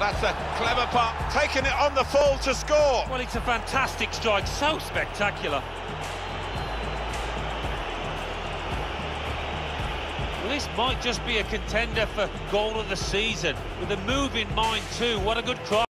That's a clever part, taking it on the fall to score. Well, it's a fantastic strike, so spectacular. Well, this might just be a contender for goal of the season. With a move in mind too, what a good cross.